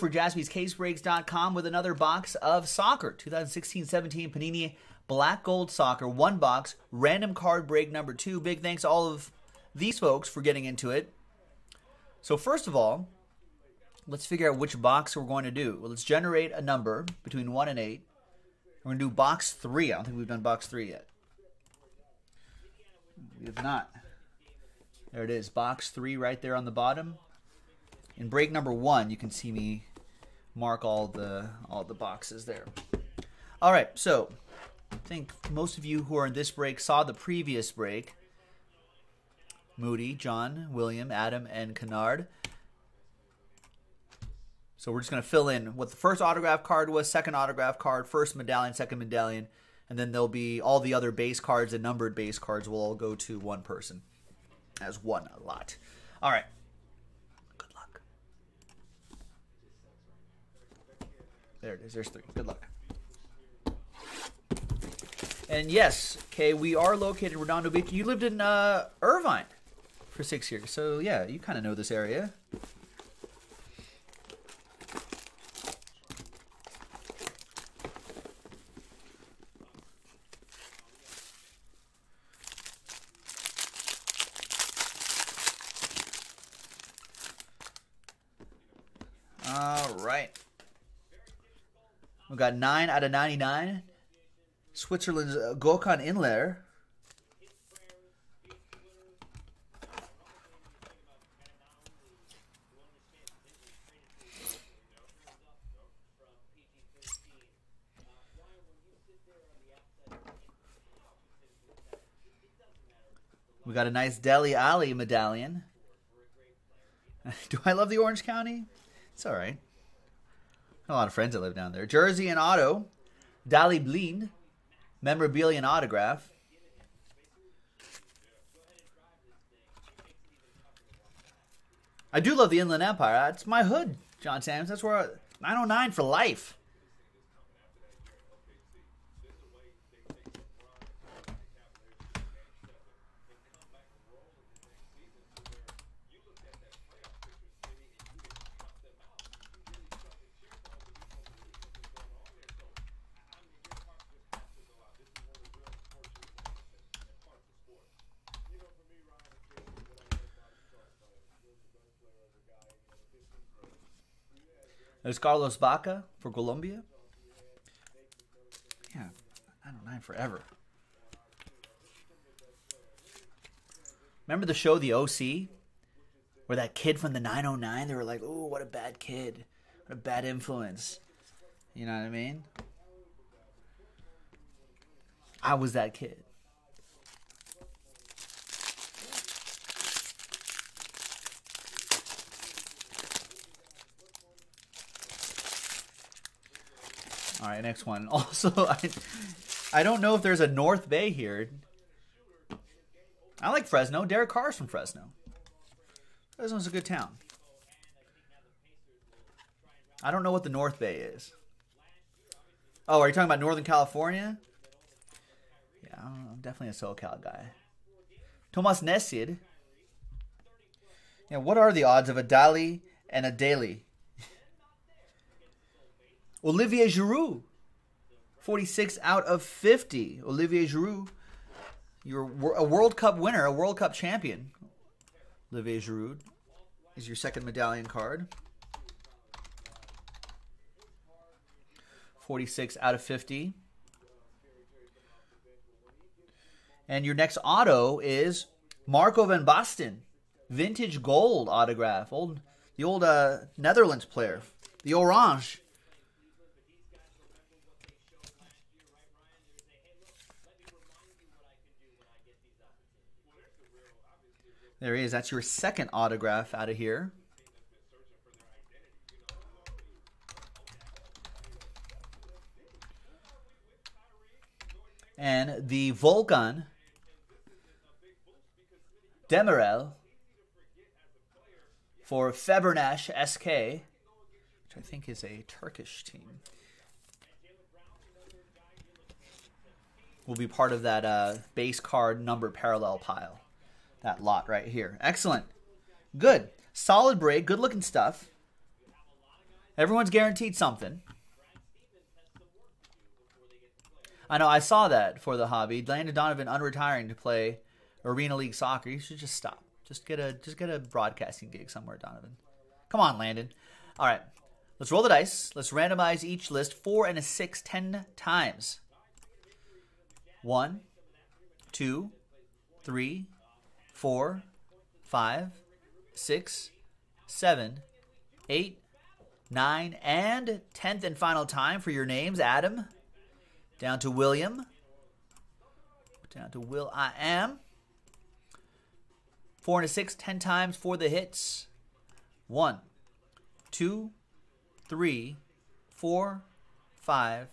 for jaspyscasebreaks.com with another box of soccer. 2016-17 Panini Black Gold Soccer. One box random card break number 2 big thanks to all of these folks for getting into it. So first of all let's figure out which box we're going to do. Well, let's generate a number between 1 and 8 we're going to do box 3 I don't think we've done box 3 yet. We have not. There it is. Box 3 right there on the bottom. In break number one, you can see me mark all the all the boxes there. All right, so I think most of you who are in this break saw the previous break. Moody, John, William, Adam, and Kennard. So we're just going to fill in what the first autograph card was, second autograph card, first medallion, second medallion, and then there'll be all the other base cards and numbered base cards will all go to one person as one a lot. All right. There it is. There's three. Good luck. And yes, okay, we are located in Redondo Beach. You lived in uh, Irvine for six years, so yeah, you kind of know this area. All right. We got 9 out of 99. Switzerland's uh, Gökhan Inler. We got a nice Dele Alli medallion. Do I love the Orange County? It's all right. A lot of friends that live down there. Jersey and auto. Daley Blind. Memorabilia and autograph. I do love the Inland Empire. That's my hood, John Sams. That's where I, 909 for life. There's Carlos Bacca for Colombia. Yeah, 909 forever. Remember the show The OC? Where that kid from the 909, they were like, oh, what a bad kid. What a bad influence. You know what I mean? I was that kid. All right, next one. Also, I, I don't know if there's a North Bay here. I like Fresno. Derek Carr's from Fresno. Fresno's a good town. I don't know what the North Bay is. Oh, are you talking about Northern California? Yeah, I'm definitely a SoCal guy. Tomas Necid. Yeah, what are the odds of a Dali and a Daly Olivier Giroud, 46 out of 50. Olivier Giroud, you're a World Cup winner, a World Cup champion. Olivier Giroud is your second medallion card. 46 out of 50. And your next auto is Marco van Basten, vintage gold autograph. Old, the old uh, Netherlands player, the Orange. There he is. That's your second autograph out of here. And the Volkan Demirel for Fenerbahçe SK, which I think is a Turkish team. Will be part of that uh, base card number parallel pile that lot right here. Excellent. Good. Solid break. Good looking stuff. Everyone's guaranteed something. I know. I saw that for the hobby. Landon Donovan unretiring to play Arena League soccer. You should just stop. Just get a just get a broadcasting gig somewhere, Donovan. Come on, Landon. All right. Let's roll the dice. Let's randomize each list four and a six ten times. One, two, three, four, five, six, seven, eight, nine, and tenth and final time for your names, Adam. Down to William. Down to Will I am. Four and a six, ten times for the hits. One, two, three, four, five,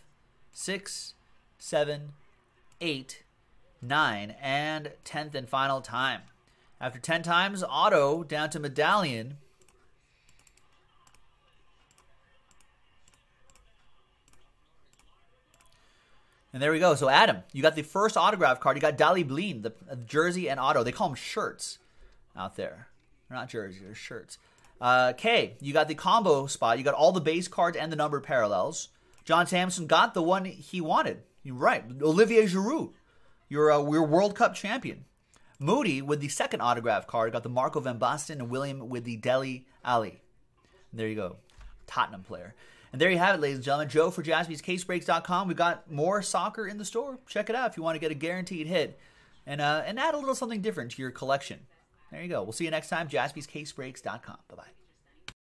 six, seven, eight, nine, and tenth and final time. After ten times, auto down to medallion. And there we go. So Adam, you got the first autograph card. You got Daley Blind, the jersey and auto. They call them shirts out there. They're not jerseys, they're shirts. Uh, K, you got the combo spot. You got all the base cards and the numbered parallels. John Samson got the one he wanted. You're right. Olivier Giroud, you're a we're World Cup champion. Moody with the second autograph card got the Marco van Basten and William with the Dele Alli. And there you go, Tottenham player. And there you have it, ladies and gentlemen. Joe for jaspyscasebreaks.com. We've got more soccer in the store. Check it out if you want to get a guaranteed hit and uh, and add a little something different to your collection. There you go. We'll see you next time. JaspysCaseBreaks.com. Bye bye.